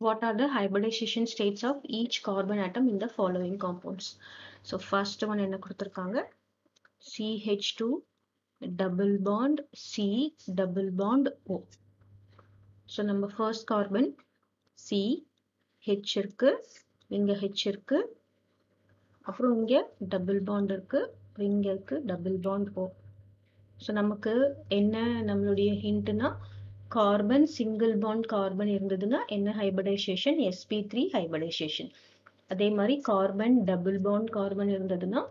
What are the hybridization states of each carbon atom in the following compounds? So first one என்ன கொடுத்திருக்காங்க CH2 double bond C double bond O. So நம்ம first carbon C H இருக்கு இங்க H இருக்கு அப்புறம் இங்க double bond இருக்கு அப்புறம் இங்க இருக்கு டபுள் பாண்ட் ஓ ஸோ நமக்கு என்ன நம்மளுடைய ஹிண்ட்னா கார்பன் சிங்கிள் பாண்ட் கார்பன் இருந்ததுன்னா என்ன ஹைபிரிடைசேஷன் எஸ்பி த்ரீ ஹைபிரிடைசேஷன் அதே மாதிரி கார்பன் டபுள் பாண்ட் கார்பன் இருந்ததுன்னா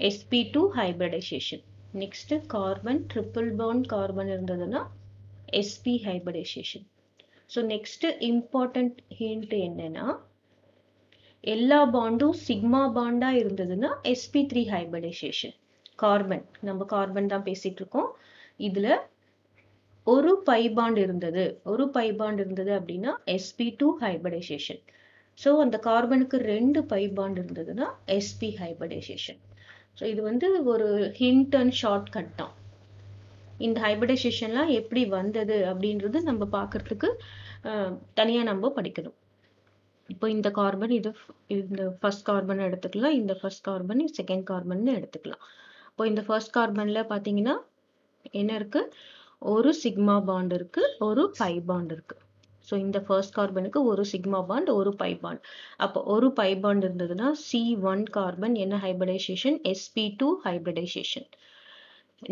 sp two hybridization next carbon triple bond carbon இருந்ததுன்னா sp hybridization so next important hint என்னன்னா எல்லா பாண்டும் சிக்மா பாண்டா இருந்ததுன்னா எஸ்பி த்ரீ ஹைபிரிடைசேஷன் கார்பன் நம்ம கார்பன் தான் பேசிட்டு இருக்கோம். இதுல ஒரு பை பாண்ட் இருந்தது. ஒரு பை பாண்ட் இருந்தது அப்படின்னா எஸ்பி டூ ஹைபடைசேஷன் ஸோ அந்த கார்பனுக்கு ரெண்டு பை பாண்ட் இருந்ததுன்னா எஸ்பி ஹைபடைசேஷன் ஸோ இது வந்து ஒரு ஹிண்ட் அண்ட் ஷார்ட் கட் தான். இந்த ஹைபிரிடைசேஷன்லாம் எப்படி வந்தது அப்படின்றது நம்ம பார்க்கறதுக்கு தனியாக நம்ம படிக்கணும். இப்போ இந்த கார்பன் இது இந்த ஃபர்ஸ்ட் கார்பன் எடுத்துக்கலாம். இந்த ஃபர்ஸ்ட் கார்பன் செகண்ட் கார்பன் எடுத்துக்கலாம். இப்போ இந்த ஃபர்ஸ்ட் கார்பனில் பார்த்தீங்கன்னா என்ன இருக்குது ஒரு சிக்மா பாண்ட் இருக்கு ஒரு பை பாண்ட் இருக்கு. ஸோ இந்த ஃபர்ஸ்ட் கார்பனுக்கு ஒரு சிக்மா பாண்ட் ஒரு பை பாண்ட் அப்போ ஒரு பை பாண்ட் இருந்ததுன்னா சி ஒன் கார்பன் என்ன hybridization sp two hybridization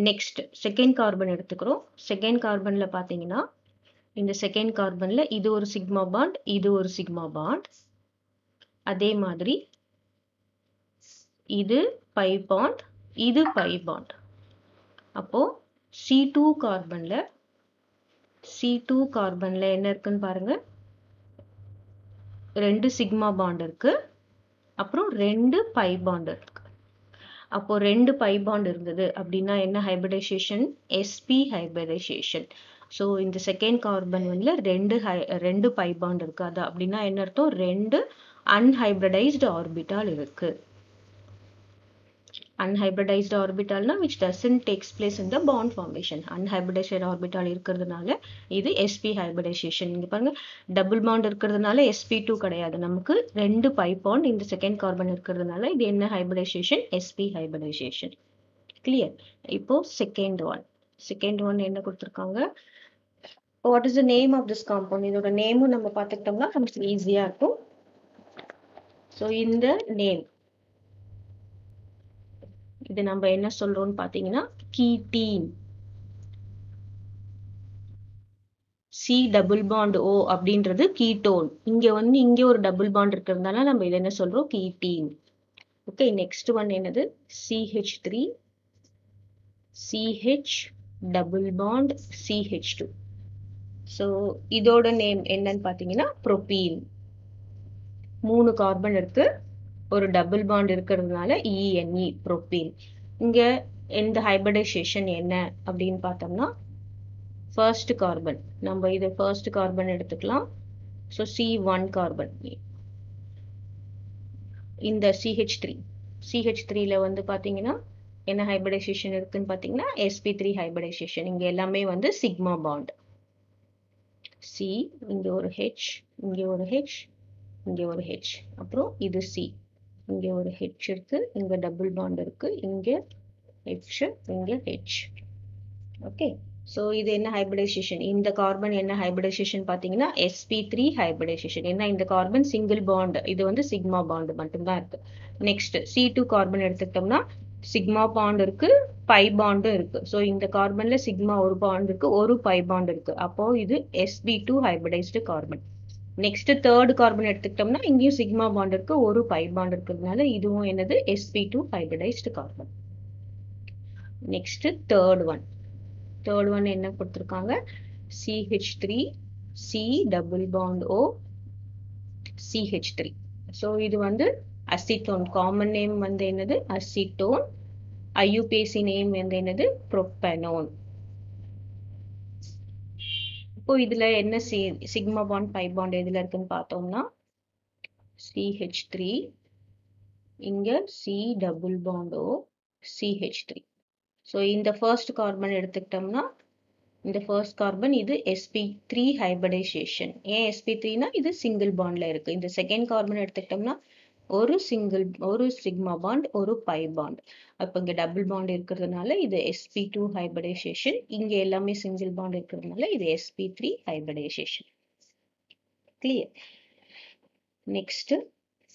next second carbon எடுத்துக்கிறோம். செகண்ட் கார்பன்ல பார்த்தீங்கன்னா இந்த செகண்ட் கார்பன்ல இது ஒரு சிக்மா பாண்ட் இது ஒரு சிக்மா பாண்ட் அதே மாதிரி இது பை பாண்ட் இது பை பாண்ட் அப்போது சி டூ கார்பன்ல சி டூ கார்பன்ல என்ன இருக்குன்னு பாருங்க. ரெண்டு சிக்மா பாண்ட் இருக்கு. அப்புறம் ரெண்டு பை பாண்ட் இருக்கு. அப்போ ரெண்டு பை பாண்ட் இருந்தது அப்படின்னா என்ன ஹைபிரிடைசேஷன் எஸ்பி ஹைபிரிடைசேஷன் ஸோ இந்த செகண்ட் கார்பன் வந்து ரெண்டு ஹை ரெண்டு பை பாண்ட் இருக்கு அது அப்படின்னா என்ன அர்த்தம்? ரெண்டு அன்ஹைபிரிடைஸ்டு ஆர்பிட்டால் இருக்கு. Unhybridized orbitalனா which doesn't takes place in the bond formation. Unhybridized orbital இருக்கிறதுனால இது sp hybridization. இங்க பாருங்க டபுள் பாண்ட் இருக்கிறதுனால sp2 கிடையாது. நமக்கு ரெண்டு பை பாண்ட் இந்த செகண்ட் கார்பன் இருக்கிறதுனால இது என்ன ஹைபிரிடைசேஷன் sp hybridization. கிளியர் இப்போ செகண்ட் ஒன் செகண்ட் ஒன் என்ன கொடுத்துருக்காங்க? What is the name of this compound இதோட நேமும் நம்ம பார்த்துக்கிட்டோம்னா நமக்கு ஈஸியா இருக்கும். ஸோ இந்த நேம் இது நம்ம என்ன சொல்றோம்னு பாத்தீங்கன்னா ketene. C double bond O அப்படின்றது கீட்டோன் இங்க வந்து இங்க ஒரு டபுள் பாண்ட் இருக்கிறதுனால நம்ம இதை என்ன சொல்றோம்? கீட்டீன். ஓகே நெக்ஸ்ட் ஒன் என்னது? CH three CH double bond CH two so இதோட நேம் என்னன்னு பாத்தீங்கன்னா ப்ரோபீன் மூணு கார்பன் இருக்கு. ஒரு டபுள் பாண்ட் இருக்கிறதுனால இஎன்இ புரோப்பீன் இங்க எந்த ஹைபிரிடைசேஷன் என்ன அப்படின்னு பார்த்தோம்னா ஃபர்ஸ்ட் கார்பன் நம்ம இது ஃபர்ஸ்ட் கார்பன் எடுத்துக்கலாம். ஸோ சி ஒன் கார்பன் இந்த சிஹெச் த்ரீ சிஹெச் த்ரீல வந்து பார்த்தீங்கன்னா என்ன ஹைபிரிடைசேஷன் இருக்குன்னு பார்த்தீங்கன்னா எஸ்பி த்ரீ ஹைபிரிடைசேஷன் இங்கே எல்லாமே வந்து சிக்மா பாண்ட் சி இங்கே ஒரு ஹெச் இங்கே ஒரு ஹெச் இங்கே ஒரு ஹெச் அப்புறம் இது சி இங்கே ஒரு ஹெச் இருக்கு இங்க டபுள் பாண்ட் இருக்கு இங்கே ஹெச் இங்கே ஹெச் ஓகே ஸோ இது என்ன ஹைபிரிடைசேஷன் இந்த கார்பன் என்ன ஹைபிரிடைசேஷன் பார்த்தீங்கன்னா எஸ்பி த்ரீ ஹைபிரிடைசேஷன் ஏன்னா இந்த கார்பன் சிங்கிள் பாண்ட் இது வந்து சிக்மா பாண்ட் மட்டும்தான் இருக்கு. நெக்ஸ்ட் சி டூ கார்பன் எடுத்துக்கிட்டோம்னா சிக்மா பாண்ட் இருக்கு பை பாண்டும் இருக்கு. ஸோ இந்த கார்பன்ல சிக்மா ஒரு பாண்ட் இருக்கு ஒரு பை பாண்ட் இருக்கு. அப்போ இது sp two hybridized carbon next third carbon எடுத்துக்கிட்டோம்னா இங்கேயும் சிக்மா பாண்ட் இருக்கு ஒரு பை பாண்ட் இருக்கிறதுனால இதுவும் என்னது? Sp two hybridized carbon next third one third one என்ன கொடுத்துருக்காங்க? CH three C double bond O CH three so இது வந்து அசிட்டோன் காமன் நேம் வந்து என்னது? அசிட்டோன் ஐயூபிஎஸ்சி நேம் வந்து என்னது? ப்ரொப்பனோன் இப்போ இதுல என்ன C sigma bond pi bond எதுல இருக்குன்னு பார்த்தோம்னா சிஹெச் த்ரீ இங்க சி டபுள் பாண்டோ சிஹெச் த்ரீ ஸோ இந்த ஃபர்ஸ்ட் கார்பன் எடுத்துக்கிட்டோம்னா இந்த ஃபர்ஸ்ட் கார்பன் இது எஸ்பி த்ரீ ஹைபடைசேஷன் ஏன் எஸ்பி த்ரீனா இது சிங்கிள் பாண்ட்ல இருக்கு. இந்த செகண்ட் கார்பன் எடுத்துக்கிட்டோம்னா ஒரு சிங்கிள் ஒரு சிக்மா பாண்ட் ஒரு பை பாண்ட் அப்போ இங்கே டபுள் பாண்ட் இருக்கிறதுனால இது எஸ்பி டூ ஹைபடைசேஷன் இங்கே எல்லாமே சிங்கிள் பாண்ட் இருக்கிறதுனால இது sp three hybridization clear next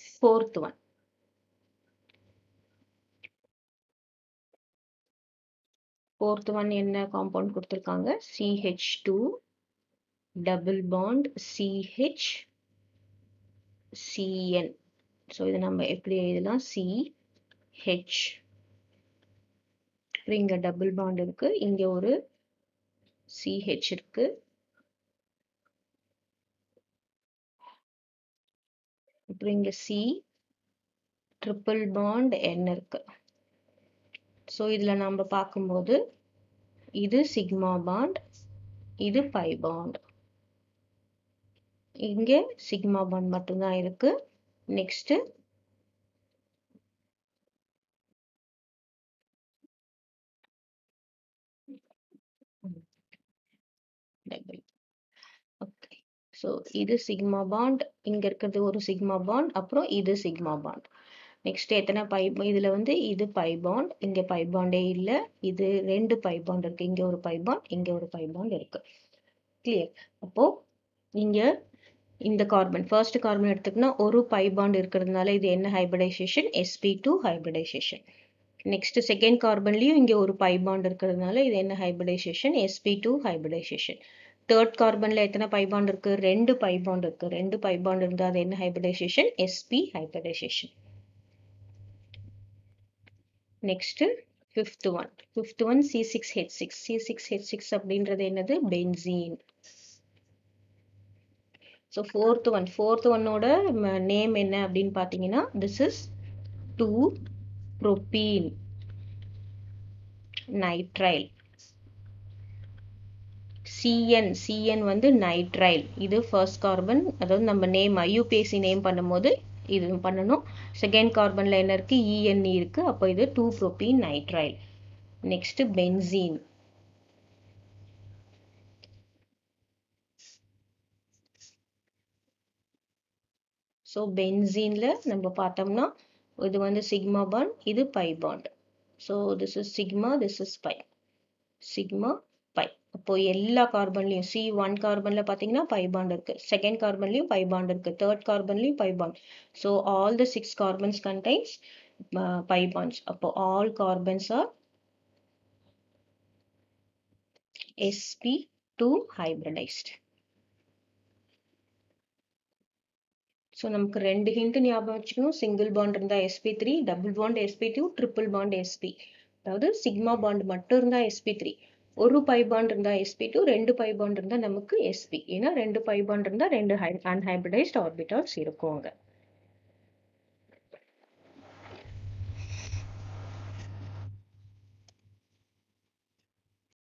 fourth one fourth one என்ன காம்பவுண்ட் கொடுத்துருக்காங்க? CH two double bond CH CN so இது நம்ம எப்படி எழுதலாம்? சி ஹெச் அப்புறம் இங்க டபுள் பாண்ட் இருக்கு. இங்க ஒரு சிஹெச் இருக்கு. அப்புறம் இங்க சி ட்ரிபிள் பாண்ட் என் இருக்கு. ஸோ இதுல நம்ம பார்க்கும்போது இது சிக்மா பாண்ட் இது பை பாண்ட் இங்க சிக்மா பாண்ட் மட்டும்தான் இருக்கு. நெக்ஸ்ட் டபுள் ஓகே ஸோ இது சிக்மா பாண்ட் இங்க இருக்கிறது ஒரு சிக்மா பாண்ட் அப்புறம் இது சிக்மா பாண்ட் நெக்ஸ்ட் எத்தனை பை இதுல வந்து இது பை பாண்ட் இங்க பை பாண்டே இல்ல. இது ரெண்டு பை பாண்ட் இருக்கு. இங்க ஒரு பை பாண்ட் இங்க ஒரு பை பாண்ட் இருக்கு. கிளியர் அப்போ இங்க இந்த கார்பன் ஃபர்ஸ்ட் கார்பன் எடுத்துக்கினா ஒரு பை பாண்ட் இருக்கிறதுனால இது என்ன hybridization sp2 hybridization next second கார்பன்லேயும் இங்கே ஒரு பை பாண்ட் இருக்கிறதுனால இது என்ன ஹைபிரிடைசேஷன் sp2 ஹைபிரிடைசேஷன் தேர்ட் கார்பனில் எத்தனை பை பாண்ட் இருக்கு? ரெண்டு பை பாண்ட் இருக்கு. ரெண்டு பை பாண்ட் இருந்தால் அது என்ன hybridization sp hybridization next fifth one fifth one C six H six C six H six அப்படின்றது என்னது? Benzene so fourth one fourth one name என்ன அப்படின்னு பார்த்தீங்கன்னா this is two propene nitrile CN CN வந்து nitrile இது first carbon அதாவது நம்ம name IUPSC name பண்ணும்போது இது பண்ணணும். செகண்ட் கார்பனில் என்ன இருக்கு? இஎன்இ இருக்கு. அப்போ இது two propene nitrile next benzene so பென்சீன்ல நம்ம பார்த்தோம்னா இது வந்து சிக்மா பாண்ட் இது pi bond so this is sigma this is pi sigma pi அப்போ எல்லா கார்பன்லயும் சி ஒன் கார்பன்ல பார்த்தீங்கன்னா பை பாண்ட் இருக்கு. செகண்ட் கார்பன்லயும் பை பாண்ட் இருக்கு. Third கார்பன்லயும் pi bond so all the six carbons contains pi bonds அப்போ all carbons are sp two so நமக்கு ரெண்டு ஹிண்ட் ஞாபகம் வச்சுக்கணும். சிங்கிள் பாண்ட் இருந்தால் SP three double bond SP two triple bond SP அதாவது sigma bond மட்டும் இருந்தால் SP three ஒரு பை பாண்ட் இருந்தால் எஸ்பி டூ ரெண்டு பை பாண்ட் இருந்தால் நமக்கு எஸ்பி ஏன்னா ரெண்டு பை பாண்ட் இருந்தால் ரெண்டு அன்ஹைபிரிடைஸ்ட் ஆர்பிட்டால்ஸ் இருக்கும் அங்கே.